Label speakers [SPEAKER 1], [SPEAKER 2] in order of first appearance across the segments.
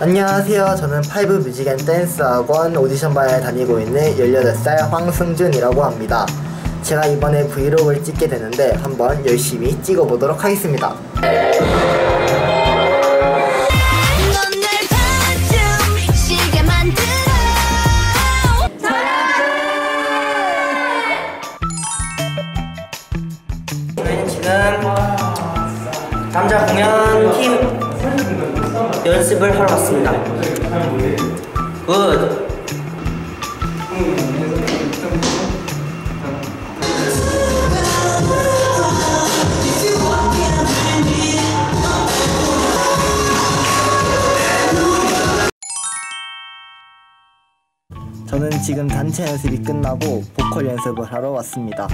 [SPEAKER 1] 안녕하세요. 저는 파이브 뮤직 앤 댄스 학원 오디션 반에 다니고 있는 18살 황승준이라고 합니다. 제가 이번에 브이로그를 찍게 되는데 한번 열심히 찍어보도록 하겠습니다.
[SPEAKER 2] 저희는 지금 남자 공연 팀 연습을 하러 왔습니다. 굿.
[SPEAKER 1] 저는 지금 단체 연습이 끝나고 보컬 연습을 하러 왔습니다.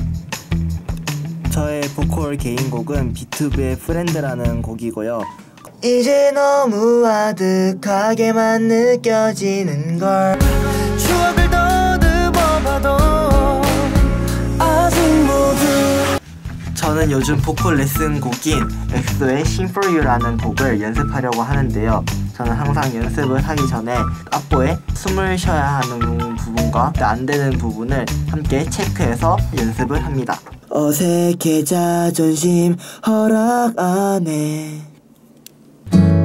[SPEAKER 1] 저의 보컬 개인곡은 비투비의 Friend라는 곡이고요. 이제 너무 아득하게만 느껴지는 걸 추억을 더듬어 봐도 아직 모두 저는 요즘 보컬 레슨 곡인 엑소의 Sing For You라는 곡을 연습하려고 하는데요. 저는 항상 연습을 하기 전에 악보에 숨을 쉬어야 하는 부분과 안 되는 부분을 함께 체크해서 연습을 합니다. 어색해 자존심 허락 안 해.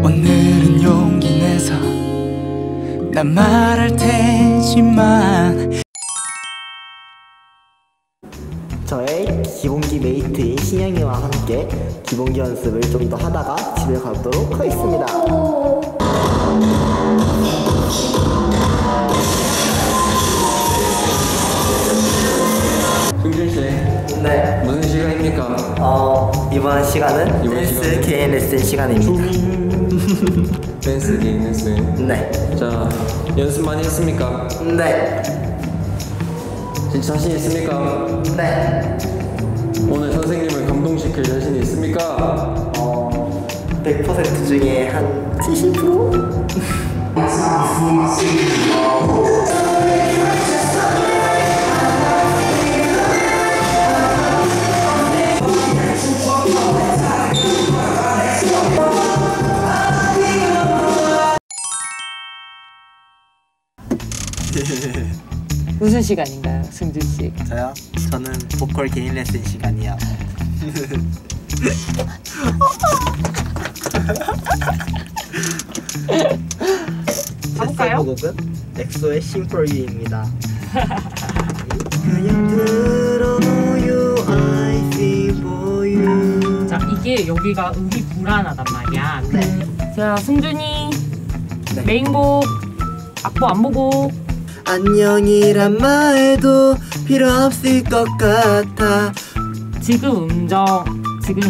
[SPEAKER 3] 오늘은 용기 내서 난 말할 테지만
[SPEAKER 1] 저의 기본기 메이트인 신영이와 함께 기본기 연습을 좀 더 하다가 집에 가도록 하겠습니다. 레슨 시간입니다.
[SPEAKER 4] 댄스 게임 댄스
[SPEAKER 1] 네.
[SPEAKER 4] 자 연습 많이 했습니까?
[SPEAKER 1] 네.
[SPEAKER 4] 진짜 자신 있습니까?
[SPEAKER 1] 네.
[SPEAKER 4] 오늘 선생님을 감동시킬 자신 있습니까?
[SPEAKER 1] 어, 100% 중에 한 70%?
[SPEAKER 5] 무슨 시간인가요, 승준 씨?
[SPEAKER 1] 저요? 저는 보컬 개인 레슨 시간이요.
[SPEAKER 5] 가볼까요?
[SPEAKER 1] 곡은 엑소의 for you
[SPEAKER 5] 자, 이게 여기가 음이 불안하단 말이야.
[SPEAKER 1] 네.
[SPEAKER 5] 자, 승준이
[SPEAKER 1] 네.
[SPEAKER 5] 메인곡 악보 안 보고
[SPEAKER 1] 안녕이란 말도 필요 없을 것 같아
[SPEAKER 5] 지금 음정 지금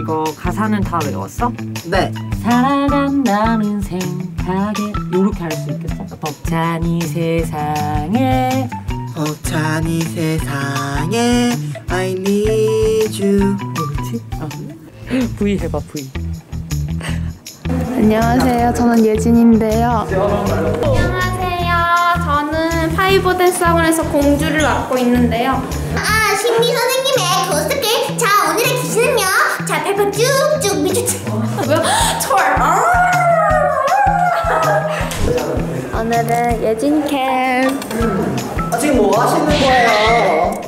[SPEAKER 5] 이거 가사는 다 외웠어?
[SPEAKER 1] 네
[SPEAKER 5] 살아간다는 생각에 요렇게 할 수 있겠어? 벅찬 이 세상에
[SPEAKER 1] 벅찬 이 세상에 I need you
[SPEAKER 5] 뭐지? 어. V 해봐 V
[SPEAKER 6] 안녕하세요. 저는 예진인데요.
[SPEAKER 7] 안녕하세요. 저는 파이브 댄스 학원에서 공주를 맡고 있는데요.
[SPEAKER 8] 아 심리 선생님의 고스트 자 오늘의 기신은요 자 발표 쭉쭉 미주치
[SPEAKER 7] 뭐야? 철.
[SPEAKER 6] 오늘은 예진 캠.
[SPEAKER 1] 아, 지금 뭐 하시는 거예요?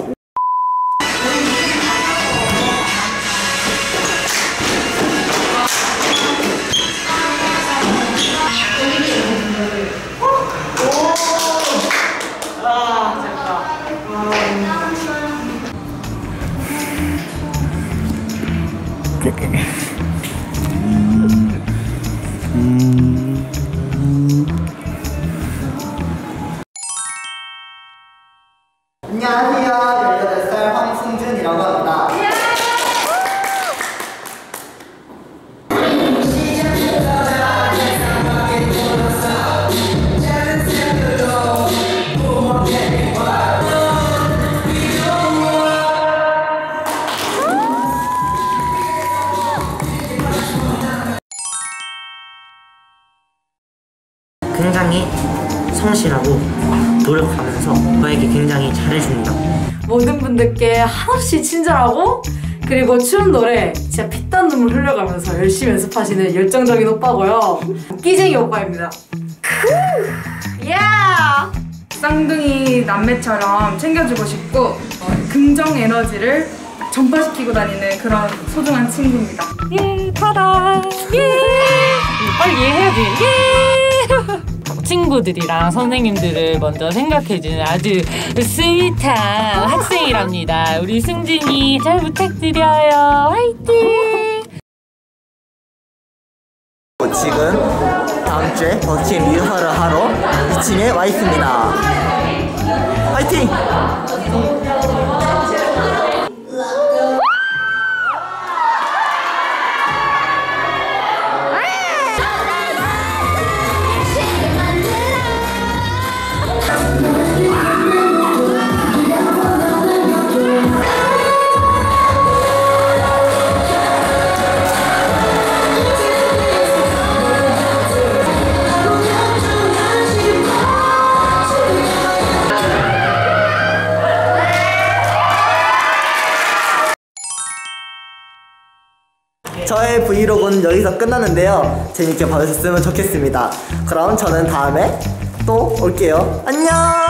[SPEAKER 1] 안녕
[SPEAKER 2] 굉장히 성실하고 노력하면서 저에게 굉장히 잘해줍니다.
[SPEAKER 9] 모든 분들께 한없이 친절하고 그리고 추운 노래 진짜 피땀 눈물 흘려가면서 열심히 연습하시는 열정적인 오빠고요. 끼쟁이 오빠입니다.
[SPEAKER 7] 야! 쌍둥이 남매처럼 챙겨주고 싶고 어, 긍정 에너지를 전파시키고 다니는 그런 소중한 친구입니다.
[SPEAKER 5] 예, 타다. 예. 빨리 예 해야지. 예. 친구들이랑 선생님들을 먼저 생각해주는 아주 스윗한 학생이랍니다. 우리 승진이 잘 부탁드려요. 화이팅!
[SPEAKER 1] 지금 다음 주에 버스킹 리허설을 하러 2층에 와 있습니다. 화이팅! 저의 브이로그는 여기서 끝났는데요. 재밌게 봐주셨으면 좋겠습니다. 그럼 저는 다음에 또 올게요. 안녕!